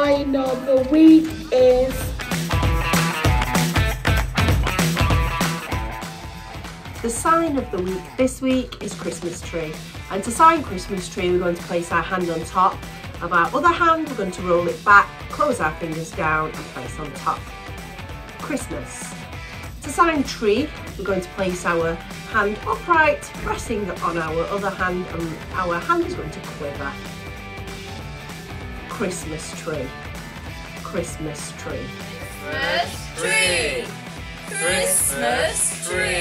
sign of the week is The sign of the week this week is Christmas tree. And to sign Christmas tree, we're going to place our hand on top of our other hand. We're going to roll it back, close our fingers down and place on top. Christmas. To sign tree, we're going to place our hand upright, pressing on our other hand and our hand is going to quiver. Christmas tree. Christmas tree. Christmas tree. Christmas tree.